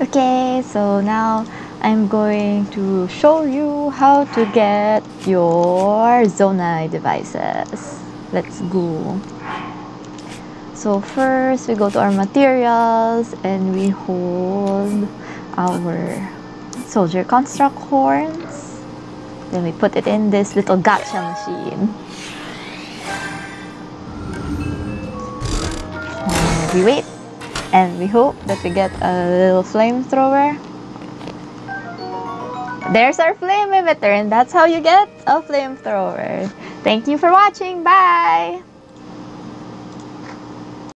Okay, so now I'm going to show you how to get your Zonai devices. Let's go. So first we go to our materials and we hold our soldier construct horns. Then we put it in this little gacha machine. And we wait and we hope that we get a little flamethrower. There's our flame emitter and that's how you get a flamethrower. Thank you for watching. Bye!